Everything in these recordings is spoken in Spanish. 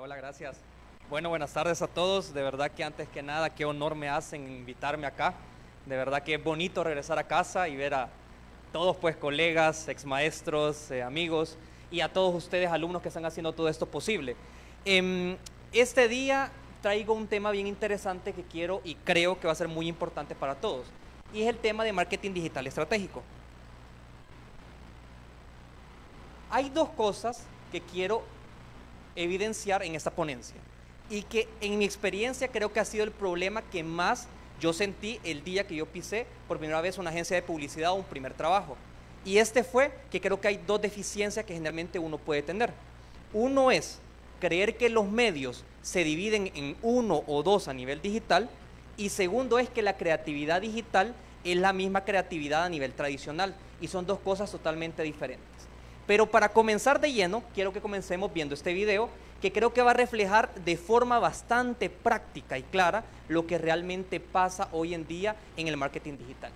Hola, gracias. Bueno, buenas tardes a todos. De verdad que antes que nada, qué honor me hacen invitarme acá. De verdad que es bonito regresar a casa y ver a todos, pues, colegas, exmaestros, eh, amigos y a todos ustedes, alumnos que están haciendo todo esto posible. Em, este día traigo un tema bien interesante que quiero y creo que va a ser muy importante para todos. Y es el tema de marketing digital estratégico. Hay dos cosas que quiero evidenciar en esta ponencia y que en mi experiencia creo que ha sido el problema que más yo sentí el día que yo pisé por primera vez una agencia de publicidad o un primer trabajo. Y este fue que creo que hay dos deficiencias que generalmente uno puede tener. Uno es creer que los medios se dividen en uno o dos a nivel digital y segundo es que la creatividad digital es la misma creatividad a nivel tradicional y son dos cosas totalmente diferentes. Pero para comenzar de lleno, quiero que comencemos viendo este video que creo que va a reflejar de forma bastante práctica y clara lo que realmente pasa hoy en día en el marketing digital.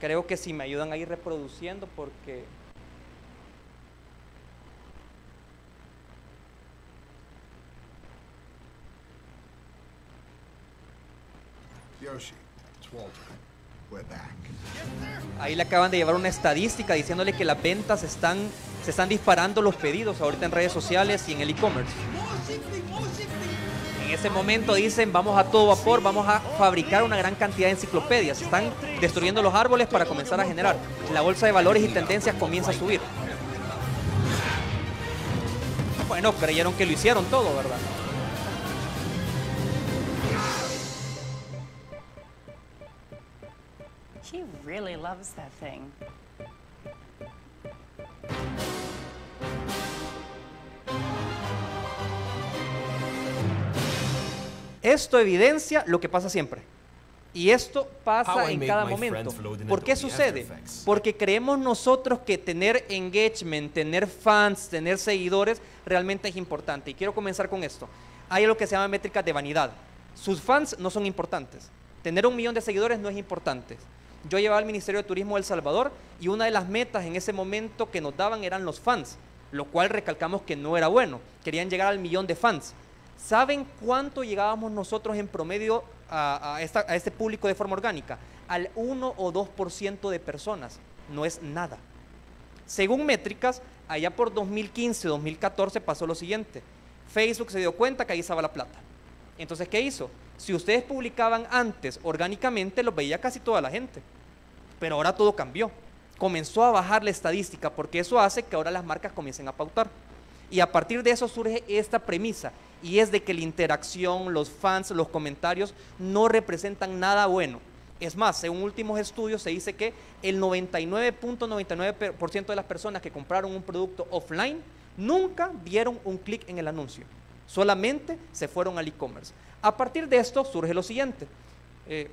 Creo que si me ayudan a ir reproduciendo porque... Yoshi, it's Walter. We're back. Ahí le acaban de llevar una estadística diciéndole que las ventas están, se están disparando los pedidos ahorita en redes sociales y en el e-commerce. En ese momento dicen, vamos a todo vapor, vamos a fabricar una gran cantidad de enciclopedias. Están destruyendo los árboles para comenzar a generar. La bolsa de valores y tendencias comienza a subir. Bueno, creyeron que lo hicieron todo, ¿verdad? He really loves that thing. Esto evidencia lo que pasa siempre. Y esto pasa en cada momento. ¿Por qué sucede? Porque creemos nosotros que tener engagement, tener fans, tener seguidores realmente es importante. Y quiero comenzar con esto. Hay lo que se llama métricas de vanidad. Sus fans no son importantes. Tener un millón de seguidores no es importante. Yo llevaba al Ministerio de Turismo de El Salvador y una de las metas en ese momento que nos daban eran los fans, lo cual recalcamos que no era bueno. Querían llegar al millón de fans. ¿Saben cuánto llegábamos nosotros en promedio a, este público de forma orgánica? Al 1 o 2% de personas. No es nada. Según métricas, allá por 2015-2014 pasó lo siguiente. Facebook se dio cuenta que ahí estaba la plata. Entonces, ¿qué hizo? Si ustedes publicaban antes orgánicamente, los veía casi toda la gente. Pero ahora todo cambió. Comenzó a bajar la estadística porque eso hace que ahora las marcas comiencen a pautar. Y a partir de eso surge esta premisa y es de que la interacción, los fans, los comentarios no representan nada bueno. Es más, según últimos estudios se dice que el 99.99% de las personas que compraron un producto offline nunca dieron un clic en el anuncio. Solamente se fueron al e-commerce. A partir de esto surge lo siguiente. Eh,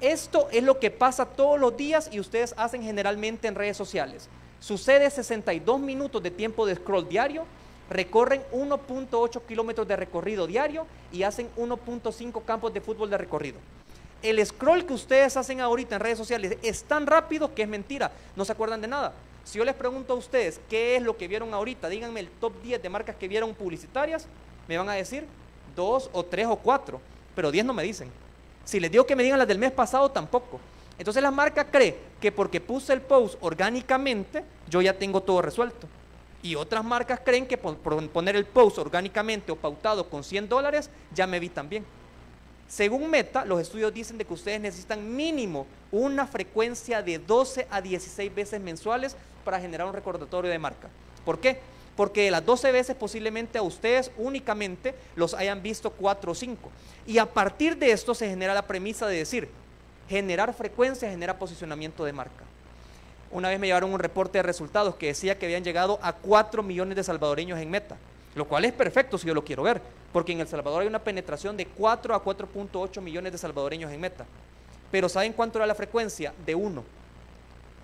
esto es lo que pasa todos los días y ustedes hacen generalmente en redes sociales. Sucede 62 minutos de tiempo de scroll diario, recorren 1.8 kilómetros de recorrido diario y hacen 1.5 campos de fútbol de recorrido. El scroll que ustedes hacen ahorita en redes sociales es tan rápido que es mentira, no se acuerdan de nada. Si yo les pregunto a ustedes qué es lo que vieron ahorita, díganme el top 10 de marcas que vieron publicitarias, me van a decir dos o tres o cuatro, pero 10 no me dicen. Si les digo que me digan las del mes pasado, tampoco. Entonces la marca cree que porque puse el post orgánicamente, yo ya tengo todo resuelto. Y otras marcas creen que por, poner el post orgánicamente o pautado con 100 dólares, ya me vi también. Según Meta, los estudios dicen de que ustedes necesitan mínimo una frecuencia de 12 a 16 veces mensuales para generar un recordatorio de marca. ¿Por qué? Porque de las 12 veces posiblemente a ustedes únicamente los hayan visto 4 o 5. Y a partir de esto se genera la premisa de decir, generar frecuencia genera posicionamiento de marca. Una vez me llevaron un reporte de resultados que decía que habían llegado a 4 millones de salvadoreños en meta, lo cual es perfecto si yo lo quiero ver, porque en El Salvador hay una penetración de 4 a 4.8 millones de salvadoreños en meta. Pero ¿saben cuánto era la frecuencia? De 1.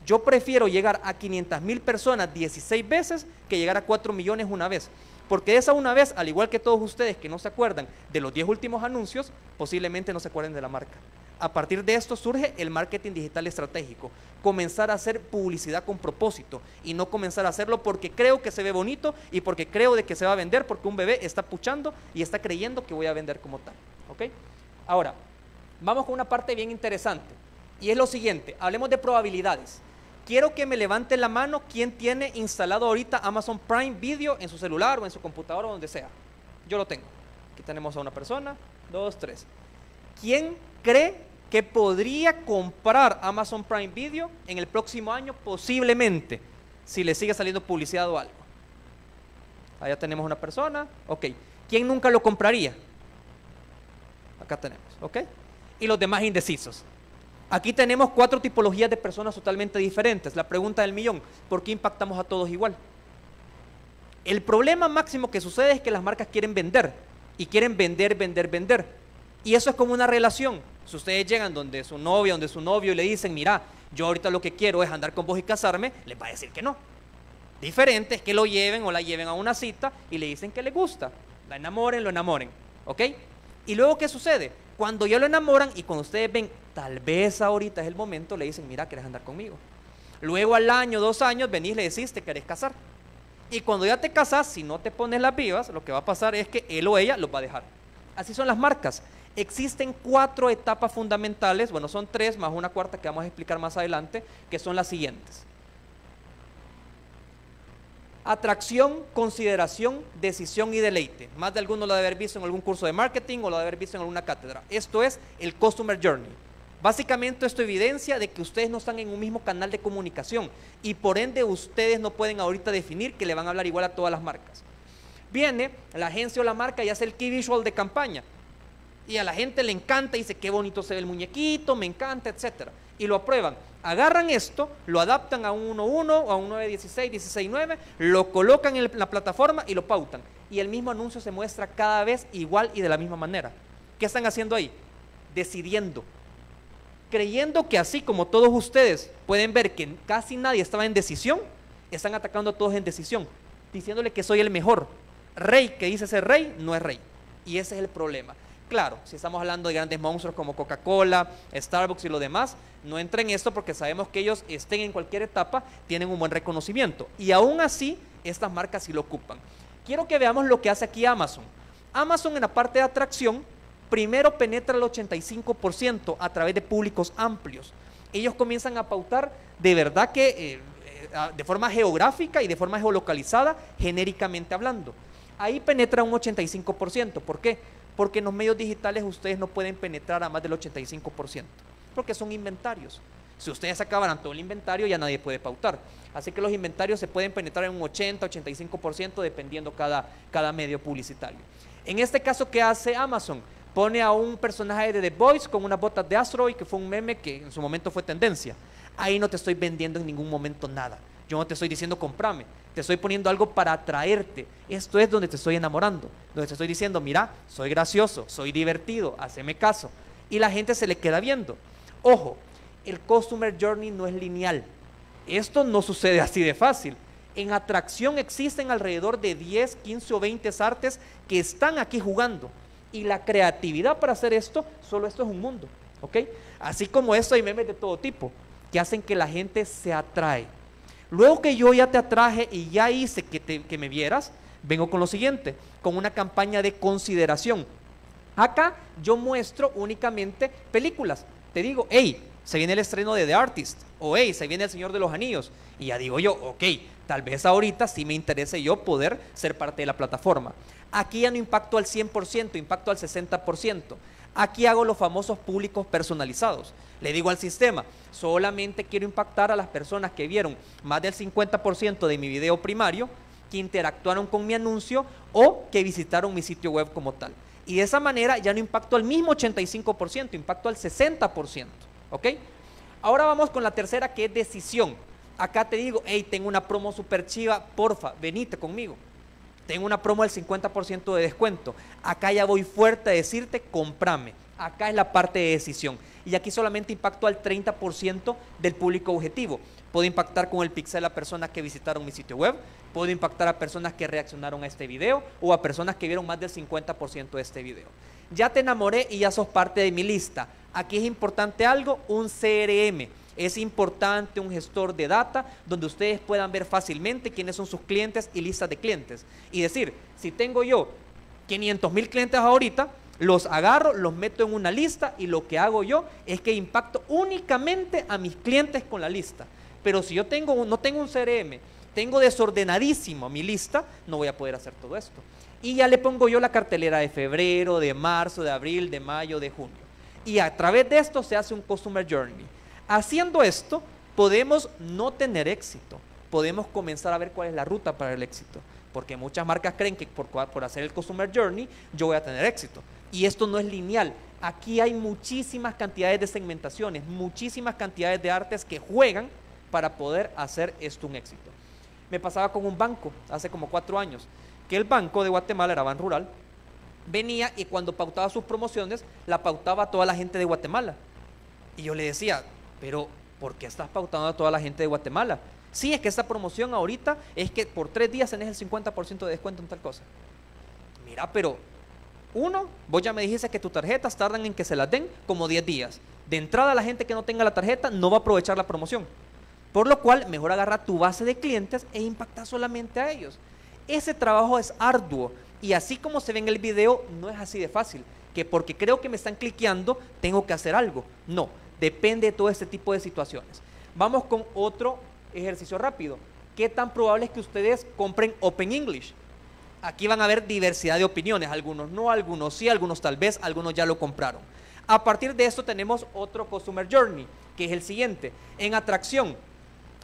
Yo prefiero llegar a 500 mil personas 16 veces que llegar a 4 millones una vez. Porque esa una vez, al igual que todos ustedes que no se acuerdan de los 10 últimos anuncios, posiblemente no se acuerden de la marca. A partir de esto surge el marketing digital estratégico. Comenzar a hacer publicidad con propósito y no comenzar a hacerlo porque creo que se ve bonito y porque creo de que se va a vender porque un bebé está puchando y está creyendo que voy a vender como tal. ¿Ok? Ahora, vamos con una parte bien interesante y es lo siguiente, hablemos de probabilidades. Quiero que me levante la mano quien tiene instalado ahorita Amazon Prime Video en su celular o en su computadora o donde sea. Yo lo tengo. Aquí tenemos a una persona, dos, tres. ¿Quién cree que podría comprar Amazon Prime Video en el próximo año posiblemente si le sigue saliendo publicidad o algo? Allá tenemos una persona, ok. ¿Quién nunca lo compraría? Acá tenemos, ok. Y los demás indecisos. Aquí tenemos cuatro tipologías de personas totalmente diferentes. La pregunta del millón, ¿por qué impactamos a todos igual? El problema máximo que sucede es que las marcas quieren vender y quieren vender, vender, vender. Y eso es como una relación. Si ustedes llegan donde su novia, donde su novio y le dicen, mira, yo ahorita lo que quiero es andar con vos y casarme, les va a decir que no. Diferente es que lo lleven o la lleven a una cita y le dicen que le gusta. La enamoren, lo enamoren. ¿Ok? Y luego, ¿qué sucede? Cuando ya lo enamoran y cuando ustedes ven, tal vez ahorita es el momento, le dicen, mira, ¿quieres andar conmigo? Luego al año, dos años, venís y le decís, te querés casar. Y cuando ya te casas, si no te pones las vivas, lo que va a pasar es que él o ella los va a dejar. Así son las marcas. Existen cuatro etapas fundamentales, bueno, son tres más una cuarta que vamos a explicar más adelante, que son las siguientes. Atracción, consideración, decisión y deleite. Más de alguno lo debe haber visto en algún curso de marketing o lo debe haber visto en alguna cátedra. Esto es el Customer Journey. Básicamente esto evidencia de que ustedes no están en un mismo canal de comunicación y por ende ustedes no pueden ahorita definir que le van a hablar igual a todas las marcas. Viene la agencia o la marca y hace el key visual de campaña y a la gente le encanta, dice qué bonito se ve el muñequito, me encanta, etcétera. Y lo aprueban. Agarran esto, lo adaptan a un 1.1 o a un 9.16, 16.9, lo colocan en la plataforma y lo pautan. Y el mismo anuncio se muestra cada vez igual y de la misma manera. ¿Qué están haciendo ahí? Decidiendo. Creyendo que así como todos ustedes pueden ver que casi nadie estaba en decisión, están atacando a todos en decisión, diciéndole que soy el mejor. Rey que dice ser rey no es rey. Y ese es el problema. Claro, si estamos hablando de grandes monstruos como Coca-Cola, Starbucks y lo demás, no entra en esto porque sabemos que ellos estén en cualquier etapa, tienen un buen reconocimiento. Y aún así, estas marcas sí lo ocupan. Quiero que veamos lo que hace aquí Amazon. Amazon en la parte de atracción, primero penetra el 85% a través de públicos amplios. Ellos comienzan a pautar de verdad que eh, eh, de forma geográfica y de forma geolocalizada, genéricamente hablando. Ahí penetra un 85%. ¿Por qué? Porque en los medios digitales ustedes no pueden penetrar a más del 85%, porque son inventarios. Si ustedes acabaran todo el inventario, ya nadie puede pautar. Así que los inventarios se pueden penetrar en un 80, 85% dependiendo cada, cada medio publicitario. En este caso, ¿qué hace Amazon? Pone a un personaje de The Voice con unas botas de Asteroid, que fue un meme que en su momento fue tendencia. Ahí no te estoy vendiendo en ningún momento nada. Yo no te estoy diciendo comprame, te estoy poniendo algo para atraerte. Esto es donde te estoy enamorando, donde te estoy diciendo, mira, soy gracioso, soy divertido, haceme caso. Y la gente se le queda viendo. Ojo, el Customer Journey no es lineal. Esto no sucede así de fácil. En atracción existen alrededor de 10, 15 o 20 artes que están aquí jugando. Y la creatividad para hacer esto, solo esto es un mundo. ¿Ok? Así como esto hay memes de todo tipo que hacen que la gente se atrae. Luego que yo ya te atraje y ya hice que, que me vieras, vengo con lo siguiente, con una campaña de consideración. Acá yo muestro únicamente películas. Te digo, hey, se viene el estreno de The Artist, o hey, se viene El Señor de los Anillos. Y ya digo yo, ok, tal vez ahorita sí me interese yo poder ser parte de la plataforma. Aquí ya no impacto al 100%, impacto al 60%. Aquí hago los famosos públicos personalizados. Le digo al sistema, solamente quiero impactar a las personas que vieron más del 50% de mi video primario, que interactuaron con mi anuncio o que visitaron mi sitio web como tal. Y de esa manera ya no impacto al mismo 85%, impacto al 60%. ¿Ok? Ahora vamos con la tercera que es decisión. Acá te digo, hey, tengo una promo super chiva, porfa, venite conmigo. Tengo una promo del 50% de descuento. Acá ya voy fuerte a decirte, comprame. Acá es la parte de decisión. Y aquí solamente impacto al 30% del público objetivo. Puedo impactar con el pixel a personas que visitaron mi sitio web, puedo impactar a personas que reaccionaron a este video o a personas que vieron más del 50% de este video. Ya te enamoré y ya sos parte de mi lista. Aquí es importante algo, un CRM. Es importante un gestor de data donde ustedes puedan ver fácilmente quiénes son sus clientes y listas de clientes. Y decir, si tengo yo 500 mil clientes ahorita, los agarro, los meto en una lista y lo que hago yo es que impacto únicamente a mis clientes con la lista. Pero si yo tengo, no tengo un CRM, tengo desordenadísimo mi lista, no voy a poder hacer todo esto. Y ya le pongo yo la cartelera de febrero, de marzo, de abril, de mayo, de junio. Y a través de esto se hace un Customer Journey. Haciendo esto, podemos no tener éxito. Podemos comenzar a ver cuál es la ruta para el éxito. Porque muchas marcas creen que por, hacer el Customer Journey yo voy a tener éxito. Y esto no es lineal. Aquí hay muchísimas cantidades de segmentaciones, muchísimas cantidades de artes que juegan para poder hacer esto un éxito. Me pasaba con un banco hace como cuatro años, que el banco de Guatemala era ban rural, venía y cuando pautaba sus promociones, la pautaba a toda la gente de Guatemala. Y yo le decía, pero ¿por qué estás pautando a toda la gente de Guatemala? Sí, es que esta promoción ahorita es que por tres días tenés el 50% de descuento en tal cosa. Mira, pero uno, vos ya me dijiste que tus tarjetas tardan en que se las den como 10 días. De entrada, la gente que no tenga la tarjeta no va a aprovechar la promoción. Por lo cual, mejor agarra tu base de clientes e impacta solamente a ellos. Ese trabajo es arduo y así como se ve en el video, no es así de fácil. Que porque creo que me están cliqueando, tengo que hacer algo. No, depende de todo este tipo de situaciones. Vamos con otro ejercicio rápido. ¿Qué tan probable es que ustedes compren Open English? Aquí van a haber diversidad de opiniones, algunos no, algunos sí, algunos tal vez, algunos ya lo compraron. A partir de esto tenemos otro Customer Journey, que es el siguiente, en atracción.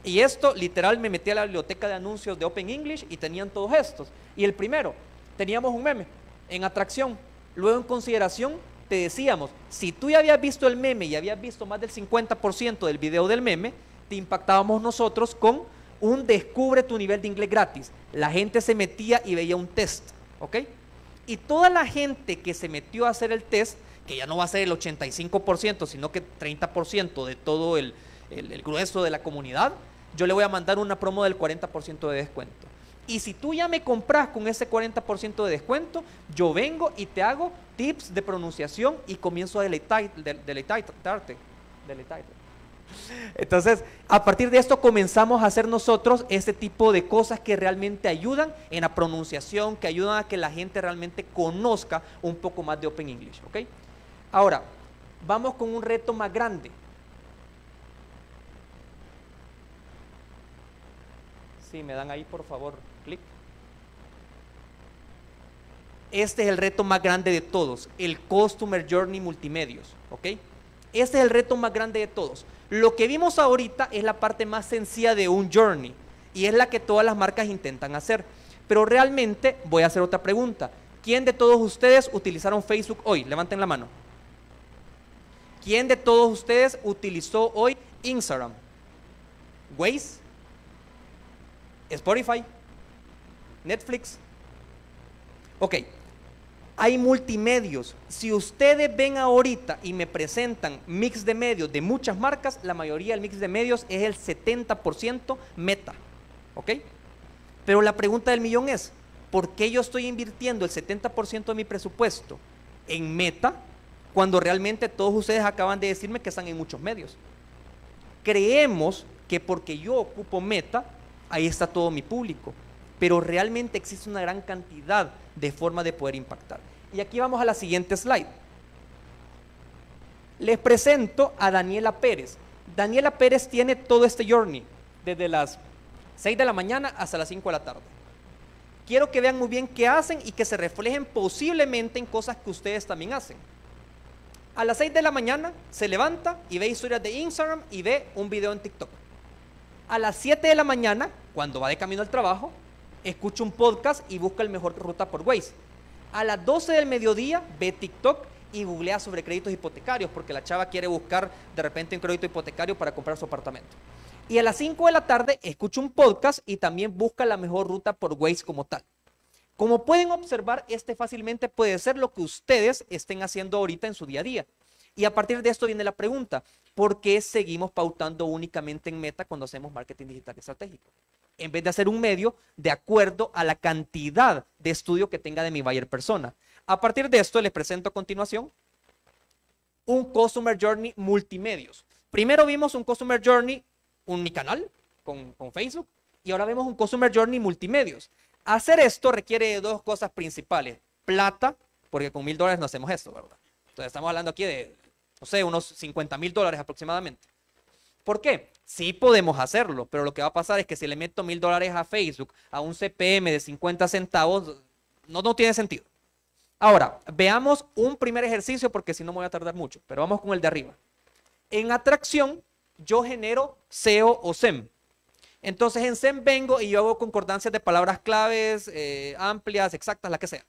Y esto literal me metí a la biblioteca de anuncios de Open English y tenían todos estos. Y el primero, teníamos un meme en atracción. Luego en consideración te decíamos, si tú ya habías visto el meme y habías visto más del 50% del video del meme, te impactábamos nosotros con un descubre tu nivel de inglés gratis. La gente se metía y veía un test, ¿ok? Y toda la gente que se metió a hacer el test, que ya no va a ser el 85%, sino que 30% de todo el, el grueso de la comunidad, yo le voy a mandar una promo del 40% de descuento. Y si tú ya me compras con ese 40% de descuento, yo vengo y te hago tips de pronunciación y comienzo a deleitarte. Entonces, a partir de esto comenzamos a hacer nosotros este tipo de cosas que realmente ayudan en la pronunciación, que ayudan a que la gente realmente conozca un poco más de Open English. ¿ok? Ahora, vamos con un reto más grande. Si me dan ahí, por favor. Este es el reto más grande de todos, el Customer Journey Multimedios, ¿ok? Este es el reto más grande de todos. Lo que vimos ahorita es la parte más sencilla de un journey y es la que todas las marcas intentan hacer. Pero realmente voy a hacer otra pregunta. ¿Quién de todos ustedes utilizaron Facebook hoy? Levanten la mano. ¿Quién de todos ustedes utilizó hoy Instagram? Waze? Spotify? Netflix? Ok, hay multimedios. Si ustedes ven ahorita y me presentan mix de medios de muchas marcas, la mayoría del mix de medios es el 70% meta. ¿Ok? Pero la pregunta del millón es, ¿por qué yo estoy invirtiendo el 70% de mi presupuesto en meta cuando realmente todos ustedes acaban de decirme que están en muchos medios? Creemos que porque yo ocupo meta, ahí está todo mi público pero realmente existe una gran cantidad de formas de poder impactar. Y aquí vamos a la siguiente slide. Les presento a Daniela Pérez. Daniela Pérez tiene todo este journey, desde las 6 de la mañana hasta las 5 de la tarde. Quiero que vean muy bien qué hacen y que se reflejen posiblemente en cosas que ustedes también hacen. A las 6 de la mañana se levanta y ve historias de Instagram y ve un video en TikTok. A las 7 de la mañana, cuando va de camino al trabajo, escucha un podcast y busca el mejor ruta por Waze. A las 12 del mediodía ve TikTok y googlea sobre créditos hipotecarios porque la chava quiere buscar de repente un crédito hipotecario para comprar su apartamento. Y a las 5 de la tarde escucha un podcast y también busca la mejor ruta por Waze como tal. Como pueden observar, este fácilmente puede ser lo que ustedes estén haciendo ahorita en su día a día. Y a partir de esto viene la pregunta, ¿por qué seguimos pautando únicamente en meta cuando hacemos marketing digital estratégico? En vez de hacer un medio de acuerdo a la cantidad de estudio que tenga de mi buyer persona. A partir de esto les presento a continuación un Customer Journey multimedios. Primero vimos un Customer Journey unicanal con, con Facebook y ahora vemos un Customer Journey multimedios. Hacer esto requiere dos cosas principales. Plata, porque con mil dólares no hacemos esto, ¿verdad? Entonces estamos hablando aquí de, no sé, unos 50 mil dólares aproximadamente. ¿Por qué? Sí podemos hacerlo, pero lo que va a pasar es que si le meto mil dólares a Facebook a un CPM de 50 centavos, no, tiene sentido. Ahora, veamos un primer ejercicio porque si no me voy a tardar mucho, pero vamos con el de arriba. En atracción, yo genero SEO o SEM. Entonces en SEM vengo y yo hago concordancias de palabras claves, eh, amplias, exactas, la que sea.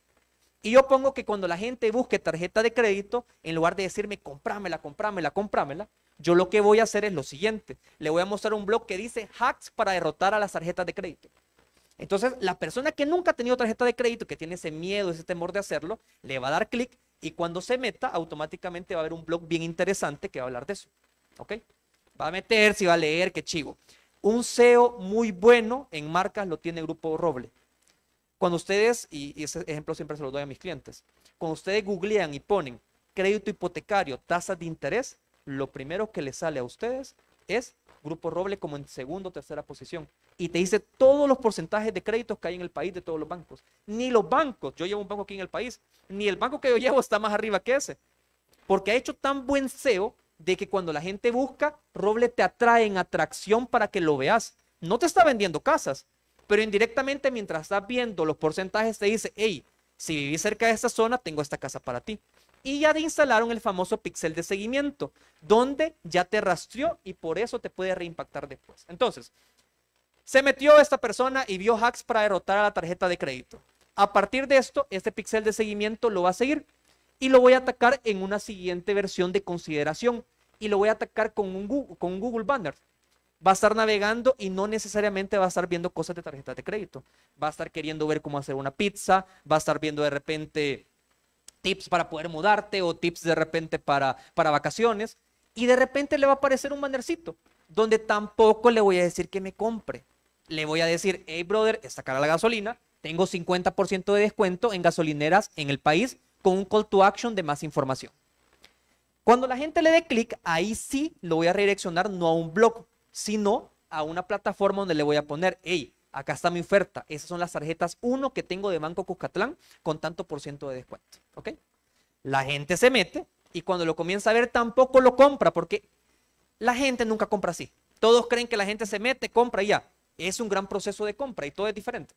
Y yo pongo que cuando la gente busque tarjeta de crédito, en lugar de decirme comprámela, comprámela, comprámela, yo lo que voy a hacer es lo siguiente. Le voy a mostrar un blog que dice hacks para derrotar a las tarjetas de crédito. Entonces, la persona que nunca ha tenido tarjeta de crédito, que tiene ese miedo, ese temor de hacerlo, le va a dar clic y cuando se meta, automáticamente va a haber un blog bien interesante que va a hablar de eso. ¿Ok? Va a meterse y va a leer, qué chivo. Un SEO muy bueno en marcas lo tiene Grupo Roble. Cuando ustedes, y ese ejemplo siempre se lo doy a mis clientes, cuando ustedes googlean y ponen crédito hipotecario, tasas de interés, lo primero que les sale a ustedes es Grupo Roble como en segunda o tercera posición. Y te dice todos los porcentajes de créditos que hay en el país de todos los bancos. Ni los bancos, yo llevo un banco aquí en el país, ni el banco que yo llevo está más arriba que ese. Porque ha hecho tan buen SEO de que cuando la gente busca, Roble te atrae en atracción para que lo veas. No te está vendiendo casas, pero indirectamente mientras estás viendo los porcentajes te dice, hey, si vivís cerca de esta zona, tengo esta casa para ti. Y ya te instalaron el famoso pixel de seguimiento, donde ya te rastreó y por eso te puede reimpactar después. Entonces, se metió esta persona y vio hacks para derrotar a la tarjeta de crédito. A partir de esto, este pixel de seguimiento lo va a seguir y lo voy a atacar en una siguiente versión de consideración y lo voy a atacar con un Google, con un Google Banner. Va a estar navegando y no necesariamente va a estar viendo cosas de tarjeta de crédito. Va a estar queriendo ver cómo hacer una pizza, va a estar viendo de repente tips para poder mudarte o tips de repente para, para vacaciones. Y de repente le va a aparecer un bannercito donde tampoco le voy a decir que me compre. Le voy a decir, hey brother, está cara la gasolina, tengo 50% de descuento en gasolineras en el país con un call to action de más información. Cuando la gente le dé clic, ahí sí lo voy a redireccionar no a un blog, sino a una plataforma donde le voy a poner, hey, acá está mi oferta. Esas son las tarjetas 1 que tengo de Banco Cuscatlán con tanto por ciento de descuento. ¿Ok? La gente se mete y cuando lo comienza a ver tampoco lo compra porque la gente nunca compra así. Todos creen que la gente se mete, compra y ya. Es un gran proceso de compra y todo es diferente.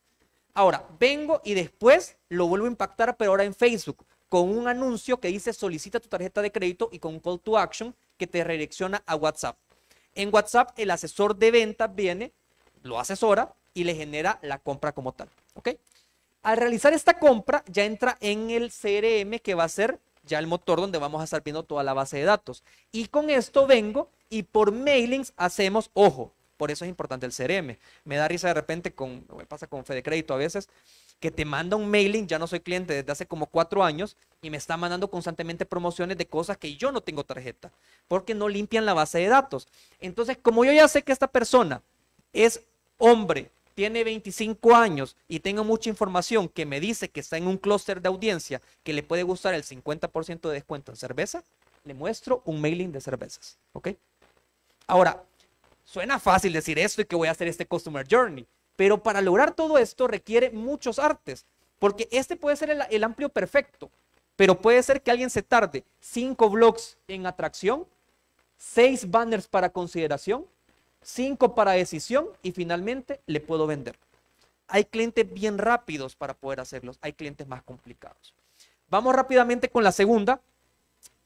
Ahora, vengo y después lo vuelvo a impactar, pero ahora en Facebook, con un anuncio que dice solicita tu tarjeta de crédito y con un call to action que te redirecciona a WhatsApp. En WhatsApp, el asesor de ventas viene, lo asesora y le genera la compra como tal. ¿Ok? Al realizar esta compra, ya entra en el CRM que va a ser ya el motor donde vamos a estar viendo toda la base de datos. Y con esto vengo y por mailings hacemos, ojo, por eso es importante el CRM. Me da risa de repente con, me pasa con Fede Crédito a veces, que te manda un mailing, ya no soy cliente desde hace como cuatro años y me está mandando constantemente promociones de cosas que yo no tengo tarjeta, porque no limpian la base de datos. Entonces, como yo ya sé que esta persona es hombre, tiene 25 años y tengo mucha información que me dice que está en un clúster de audiencia que le puede gustar el 50% de descuento en cerveza, le muestro un mailing de cervezas. ¿Ok? Ahora, suena fácil decir esto y que voy a hacer este Customer Journey, pero para lograr todo esto requiere muchos artes, porque este puede ser el, amplio perfecto, pero puede ser que alguien se tarde cinco blogs en atracción, seis banners para consideración, cinco para decisión y finalmente le puedo vender. Hay clientes bien rápidos para poder hacerlos, hay clientes más complicados. Vamos rápidamente con la segunda.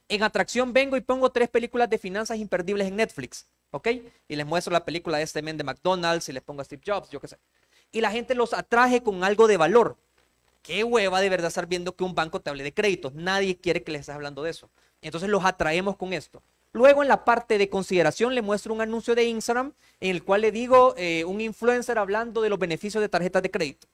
En atracción vengo y pongo tres películas de finanzas imperdibles en Netflix, ¿ok? Y les muestro la película de este men de McDonald's y les pongo a Steve Jobs, yo qué sé. Y la gente los atraje con algo de valor. Qué hueva de verdad estar viendo que un banco te hable de créditos. Nadie quiere que les estés hablando de eso. Entonces los atraemos con esto. Luego en la parte de consideración le muestro un anuncio de Instagram en el cual le digo eh, un influencer hablando de los beneficios de tarjetas de crédito.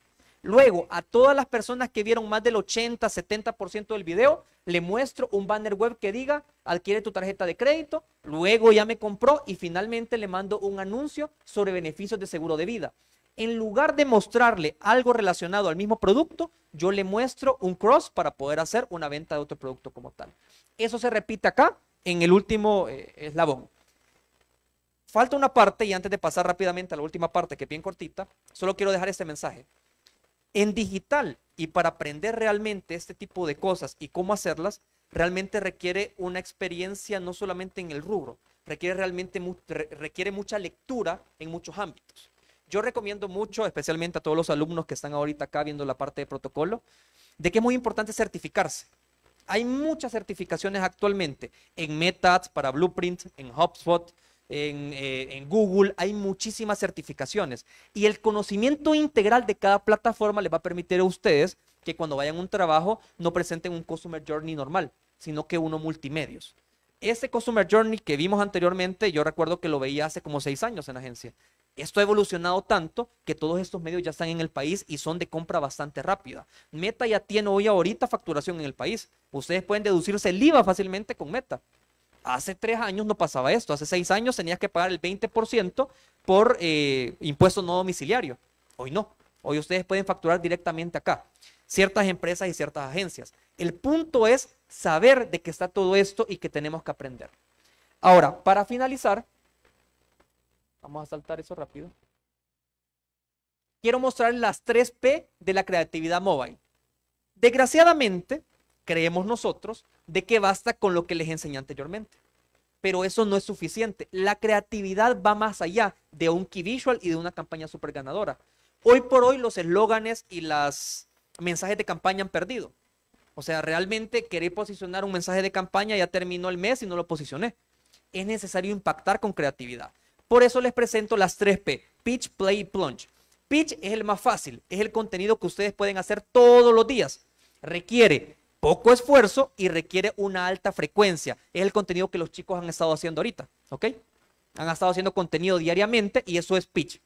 Luego a todas las personas que vieron más del 80, 70% del video, le muestro un banner web que diga adquiere tu tarjeta de crédito. Luego ya me compró y finalmente le mando un anuncio sobre beneficios de seguro de vida. En lugar de mostrarle algo relacionado al mismo producto, yo le muestro un cross para poder hacer una venta de otro producto como tal. Eso se repite acá en el último eh, eslabón. Falta una parte y antes de pasar rápidamente a la última parte, que es bien cortita, solo quiero dejar este mensaje. En digital y para aprender realmente este tipo de cosas y cómo hacerlas, realmente requiere una experiencia no solamente en el rubro, requiere realmente requiere mucha lectura en muchos ámbitos. Yo recomiendo mucho, especialmente a todos los alumnos que están ahorita acá viendo la parte de protocolo, de que es muy importante certificarse. Hay muchas certificaciones actualmente en MetaAds para Blueprint, en HubSpot, en, eh, en Google, hay muchísimas certificaciones. Y el conocimiento integral de cada plataforma les va a permitir a ustedes que cuando vayan a un trabajo no presenten un Customer Journey normal, sino que uno multimedios. Ese Customer Journey que vimos anteriormente, yo recuerdo que lo veía hace como seis años en la agencia. Esto ha evolucionado tanto que todos estos medios ya están en el país y son de compra bastante rápida. Meta ya tiene hoy ahorita facturación en el país. Ustedes pueden deducirse el IVA fácilmente con Meta. Hace tres años no pasaba esto. Hace seis años tenías que pagar el 20% por eh, impuesto no domiciliario. Hoy no. Hoy ustedes pueden facturar directamente acá. Ciertas empresas y ciertas agencias. El punto es saber de qué está todo esto y que tenemos que aprender. Ahora, para finalizar, vamos a saltar eso rápido. Quiero mostrar las 3 P de la creatividad mobile. Desgraciadamente, creemos nosotros de que basta con lo que les enseñé anteriormente. Pero eso no es suficiente. La creatividad va más allá de un key visual y de una campaña super ganadora. Hoy por hoy los eslóganes y los mensajes de campaña han perdido. O sea, realmente querer posicionar un mensaje de campaña ya terminó el mes y no lo posicioné. Es necesario impactar con creatividad. Por eso les presento las 3P, Pitch, Play y Plunge. Pitch es el más fácil, es el contenido que ustedes pueden hacer todos los días. Requiere poco esfuerzo y requiere una alta frecuencia. Es el contenido que los chicos han estado haciendo ahorita, ¿ok? Han estado haciendo contenido diariamente y eso es pitch.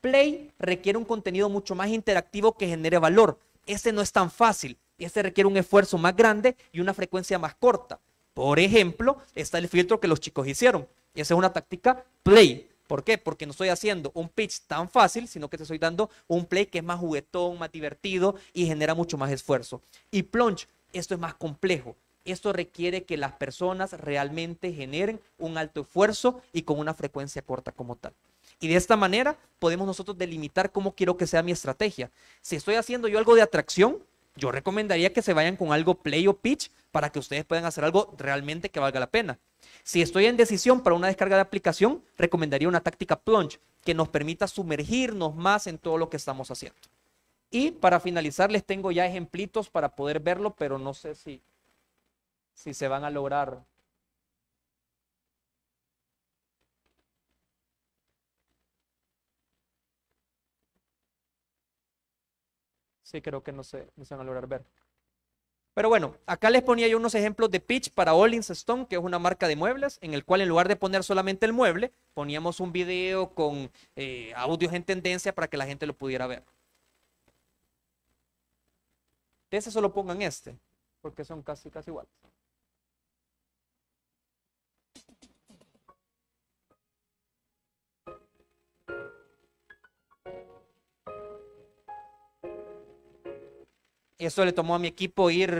Play requiere un contenido mucho más interactivo que genere valor. Ese no es tan fácil. Ese requiere un esfuerzo más grande y una frecuencia más corta. Por ejemplo, está el filtro que los chicos hicieron. Esa es una táctica play. ¿Por qué? Porque no estoy haciendo un pitch tan fácil, sino que te estoy dando un play que es más juguetón, más divertido y genera mucho más esfuerzo. Y plunge, esto es más complejo. Esto requiere que las personas realmente generen un alto esfuerzo y con una frecuencia corta como tal. Y de esta manera podemos nosotros delimitar cómo quiero que sea mi estrategia. Si estoy haciendo yo algo de atracción, yo recomendaría que se vayan con algo play o pitch para que ustedes puedan hacer algo realmente que valga la pena. Si estoy en decisión para una descarga de aplicación, recomendaría una táctica plunge que nos permita sumergirnos más en todo lo que estamos haciendo. Y para finalizar, les tengo ya ejemplitos para poder verlo, pero no sé si, si se van a lograr. Sí, creo que no se, no se van a lograr ver. Pero bueno, acá les ponía yo unos ejemplos de pitch para Ollins Stone, que es una marca de muebles, en el cual en lugar de poner solamente el mueble, poníamos un video con eh, audios en tendencia para que la gente lo pudiera ver. Ese solo pongan este, porque son casi, casi iguales. Eso le tomó a mi equipo ir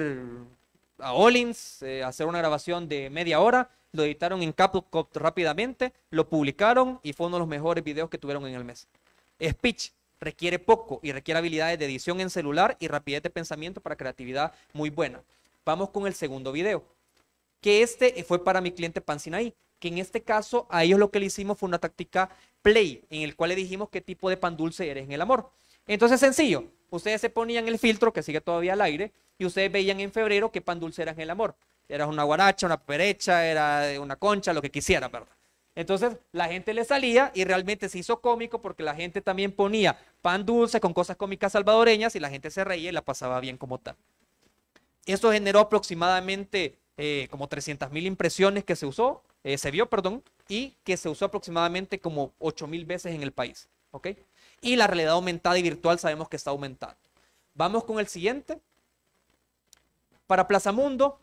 a Ollins, eh, hacer una grabación de media hora, lo editaron en CapCut rápidamente, lo publicaron y fue uno de los mejores videos que tuvieron en el mes. Speech requiere poco y requiere habilidades de edición en celular y rapidez de pensamiento para creatividad muy buena. Vamos con el segundo video, que este fue para mi cliente Pansinaí, que en este caso a ellos lo que le hicimos fue una táctica play, en el cual le dijimos qué tipo de pan dulce eres en el amor. Entonces, sencillo, ustedes se ponían el filtro que sigue todavía al aire y ustedes veían en febrero qué pan dulce eras en el amor. Eras una guaracha, una perecha, era una concha, lo que quisiera, ¿verdad? Entonces la gente le salía y realmente se hizo cómico porque la gente también ponía pan dulce con cosas cómicas salvadoreñas y la gente se reía y la pasaba bien como tal. Esto generó aproximadamente eh, como 300 mil impresiones que se usó, eh, se vio, perdón, y que se usó aproximadamente como 8 mil veces en el país. ¿Ok? Y la realidad aumentada y virtual sabemos que está aumentando. Vamos con el siguiente. Para Plaza Mundo,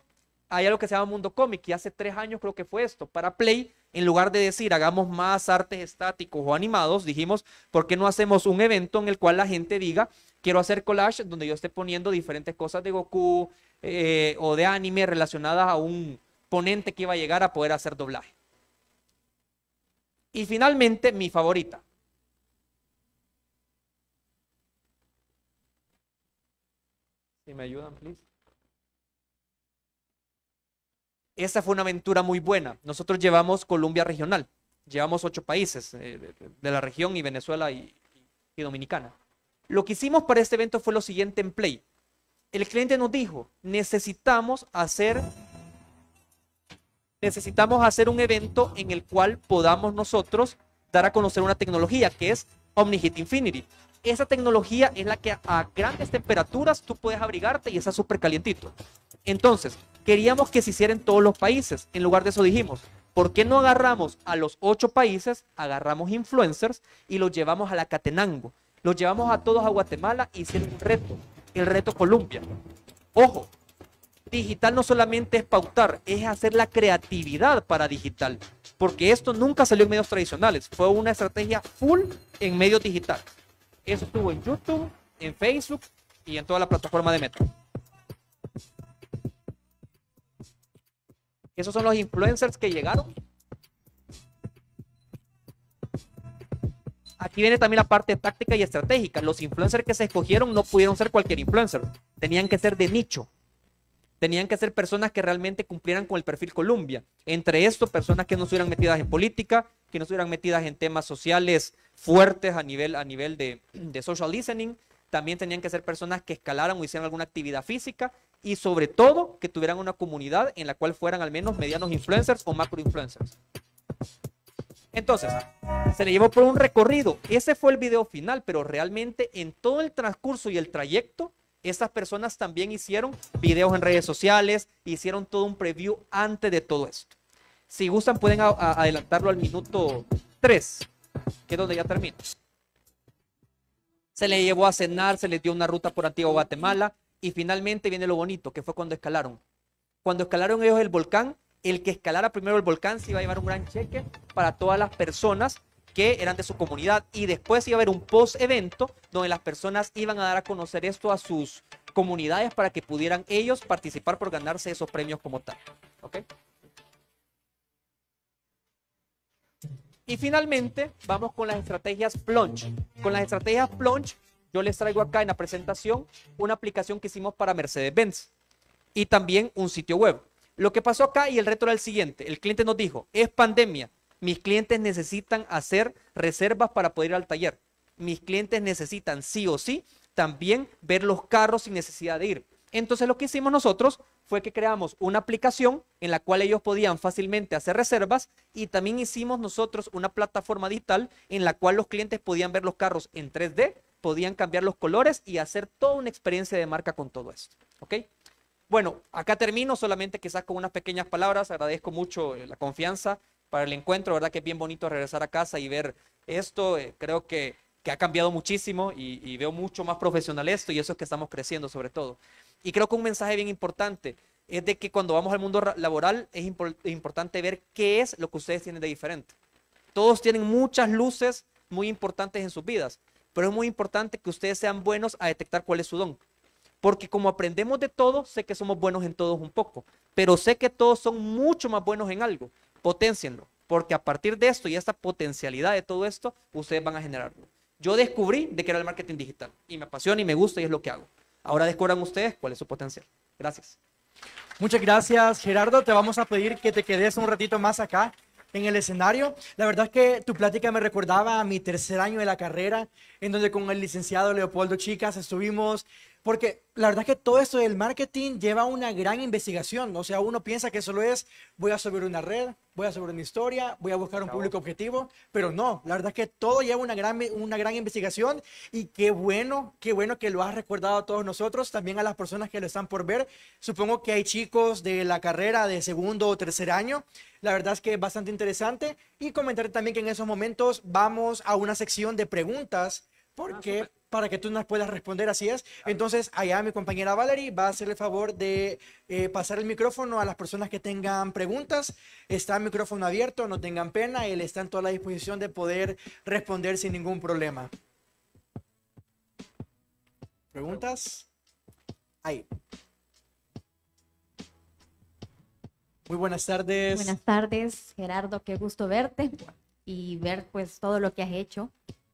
hay algo que se llama Mundo Cómic y hace tres años creo que fue esto. Para Play, en lugar de decir hagamos más artes estáticos o animados, dijimos, ¿por qué no hacemos un evento en el cual la gente diga, quiero hacer collage donde yo esté poniendo diferentes cosas de Goku eh, o de anime relacionadas a un, ponente que iba a llegar a poder hacer doblaje. Y finalmente, mi favorita. Si me ayudan, please. Esa fue una aventura muy buena. Nosotros llevamos Colombia regional. Llevamos ocho países eh, de, la región y Venezuela y, Dominicana. Lo que hicimos para este evento fue lo siguiente en Play. El cliente nos dijo, necesitamos hacer necesitamos hacer un evento en el cual podamos nosotros dar a conocer una tecnología que es OmniHeat Infinity. Esa tecnología es la que a grandes temperaturas tú puedes abrigarte y está súper calientito. Entonces, queríamos que se hiciera en todos los países. En lugar de eso dijimos, ¿por qué no agarramos a los ocho países, agarramos influencers y los llevamos a la Catenango? Los llevamos a todos a Guatemala y hicieron un reto, el reto Colombia. Ojo, digital no solamente es pautar, es hacer la creatividad para digital. Porque esto nunca salió en medios tradicionales, fue una estrategia full en medios digitales. Eso estuvo en YouTube, en Facebook y en toda la plataforma de Meta. Esos son los influencers que llegaron. Aquí viene también la parte táctica y estratégica. Los influencers que se escogieron no pudieron ser cualquier influencer. Tenían que ser de nicho. Tenían que ser personas que realmente cumplieran con el perfil Colombia. Entre esto, personas que no estuvieran metidas en política, que no estuvieran metidas en temas sociales fuertes a nivel, a nivel de, de social listening. También tenían que ser personas que escalaran o hicieran alguna actividad física y sobre todo que tuvieran una comunidad en la cual fueran al menos medianos influencers o macro influencers. Entonces, se le llevó por un recorrido. Ese fue el video final, pero realmente en todo el transcurso y el trayecto, estas personas también hicieron videos en redes sociales, hicieron todo un preview antes de todo esto. Si gustan, pueden adelantarlo al minuto 3, que es donde ya termina. Se le llevó a cenar, se les dio una ruta por Antigua Guatemala y finalmente viene lo bonito, que fue cuando escalaron. Cuando escalaron ellos el volcán, el que escalara primero el volcán se iba a llevar un gran cheque para todas las personas que eran de su comunidad y después iba a haber un post evento donde las personas iban a dar a conocer esto a sus comunidades para que pudieran ellos participar por ganarse esos premios como tal. ¿Ok? Y finalmente, vamos con las estrategias Plunge. Con las estrategias Plunge, yo les traigo acá en la presentación una aplicación que hicimos para Mercedes-Benz y también un sitio web. Lo que pasó acá y el reto era el siguiente. El cliente nos dijo, es pandemia, mis clientes necesitan hacer reservas para poder ir al taller. Mis clientes necesitan sí o sí también ver los carros sin necesidad de ir. Entonces lo que hicimos nosotros fue que creamos una aplicación en la cual ellos podían fácilmente hacer reservas y también hicimos nosotros una plataforma digital en la cual los clientes podían ver los carros en 3D, podían cambiar los colores y hacer toda una experiencia de marca con todo esto. ¿Ok? Bueno, acá termino solamente quizás con unas pequeñas palabras. Agradezco mucho eh, la confianza para el encuentro, ¿verdad? Que es bien bonito regresar a casa y ver esto. eh, creo que, que ha cambiado muchísimo y, veo mucho más profesional esto y eso es que estamos creciendo sobre todo. Y creo que un mensaje bien importante es de que cuando vamos al mundo ra- laboral es impor- importante ver qué es lo que ustedes tienen de diferente. Todos tienen muchas luces muy importantes en sus vidas, pero es muy importante que ustedes sean buenos a detectar cuál es su don. Porque como aprendemos de todo, sé que somos buenos en todos un poco, pero sé que todos son mucho más buenos en algo. Potencienlo, porque a partir de esto y esta potencialidad de todo esto, ustedes van a generarlo. Yo descubrí de que era el marketing digital y me apasiona y me gusta y es lo que hago. Ahora descubran ustedes cuál es su potencial. Gracias. Muchas gracias, Gerardo. Te vamos a pedir que te quedes un ratito más acá en el escenario. La verdad es que tu plática me recordaba a mi tercer año de la carrera, en donde con el licenciado Leopoldo Chicas estuvimos, porque la verdad es que todo esto del marketing lleva una gran investigación. O sea, uno piensa que solo es, voy a subir una red, voy a subir una historia, voy a buscar un público objetivo, pero no, la verdad es que todo lleva una gran, una gran investigación y qué bueno, qué bueno que lo has recordado a todos nosotros, también a las personas que lo están por ver. Supongo que hay chicos de la carrera de segundo o tercer año. La verdad es que es bastante interesante y comentar también que en esos momentos vamos a una sección de preguntas porque para que tú nos puedas responder, así es. Entonces, allá mi compañera Valerie va a hacer el favor de eh, pasar el micrófono a las personas que tengan preguntas. Está el micrófono abierto, no tengan pena, él está en toda la disposición de poder responder sin ningún problema. ¿Preguntas? Ahí. Muy buenas tardes. Buenas tardes, Gerardo, qué gusto verte y ver pues todo lo que has hecho.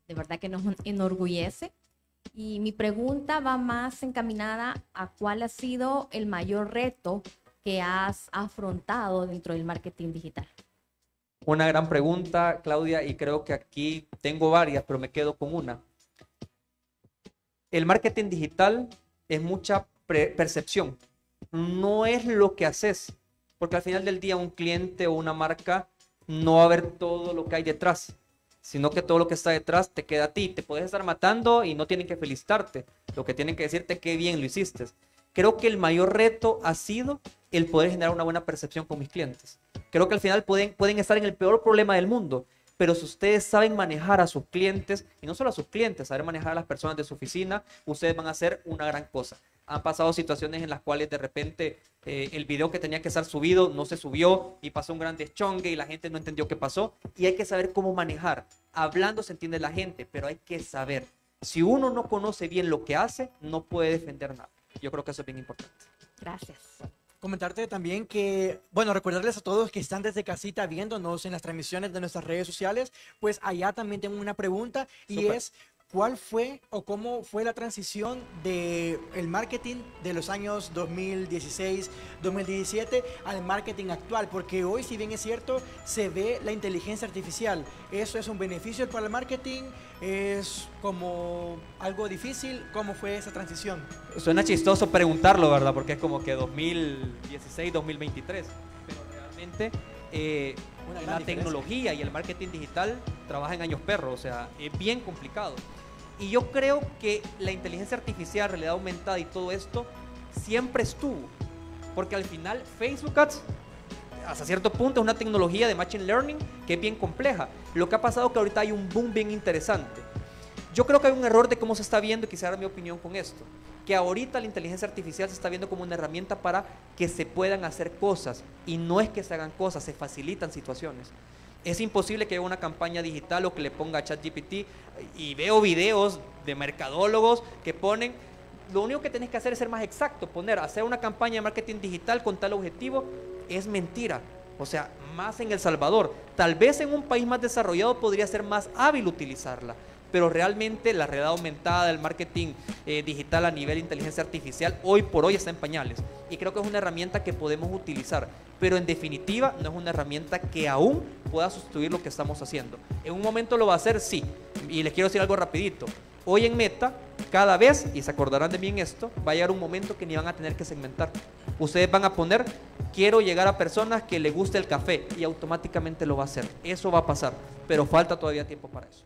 De verdad que nos enorgullece. Y mi pregunta va más encaminada a cuál ha sido el mayor reto que has afrontado dentro del marketing digital. Una gran pregunta, Claudia, y creo que aquí tengo varias, pero me quedo con una. El marketing digital es mucha percepción, no es lo que haces, porque al final del día un cliente o una marca no va a ver todo lo que hay detrás, sino que todo lo que está detrás te queda a ti. Te puedes estar matando y no tienen que felicitarte, lo que tienen que decirte que bien lo hiciste. Creo que el mayor reto ha sido el poder generar una buena percepción con mis clientes. Creo que al final pueden, pueden estar en el peor problema del mundo, pero si ustedes saben manejar a sus clientes, y no solo a sus clientes, saber manejar a las personas de su oficina, ustedes van a hacer una gran cosa. Han pasado situaciones en las cuales de repente eh, el video que tenía que estar subido no se subió y pasó un gran deschongue y la gente no entendió qué pasó. Y hay que saber cómo manejar. Hablando se entiende la gente, pero hay que saber. Si uno no conoce bien lo que hace, no puede defender nada. Yo creo que eso es bien importante. Gracias. Comentarte también que, bueno, recordarles a todos que están desde casita viéndonos en las transmisiones de nuestras redes sociales, pues allá también tengo una pregunta y es, ¿Cuál fue o cómo fue la transición del el marketing de los años 2016, 2017 al marketing actual? Porque hoy, si bien es cierto, se ve la inteligencia artificial. ¿Eso es un beneficio para el marketing? ¿Es como algo difícil? ¿Cómo fue esa transición? Suena chistoso preguntarlo, ¿verdad? Porque es como que 2016, 2023. Pero realmente... Eh, la tecnología y el marketing digital trabaja en años perros, o sea, es bien complicado. Y yo creo que la inteligencia artificial, realidad aumentada y todo esto siempre estuvo. Porque al final Facebook Ads, hasta cierto punto, es una tecnología de Machine Learning que es bien compleja. Lo que ha pasado es que ahorita hay un boom bien interesante. Yo creo que hay un error de cómo se está viendo y quisiera dar mi opinión con esto. Que ahorita la inteligencia artificial se está viendo como una herramienta para que se puedan hacer cosas. Y no es que se hagan cosas, se facilitan situaciones. Es imposible que haga una campaña digital o que le ponga ChatGPT y veo videos de mercadólogos que ponen, lo único que tienes que hacer es ser más exacto, poner, hacer una campaña de marketing digital con tal objetivo, es mentira. O sea, más en El Salvador. Tal vez en un país más desarrollado podría ser más hábil utilizarla pero realmente la realidad aumentada del marketing eh, digital a nivel de inteligencia artificial hoy por hoy está en pañales. Y creo que es una herramienta que podemos utilizar, pero en definitiva no es una herramienta que aún pueda sustituir lo que estamos haciendo. En un momento lo va a hacer, sí. Y les quiero decir algo rapidito. Hoy en Meta, cada vez, y se acordarán de mí en esto, va a llegar un momento que ni van a tener que segmentar. Ustedes van a poner, quiero llegar a personas que le guste el café y automáticamente lo va a hacer. Eso va a pasar, pero falta todavía tiempo para eso.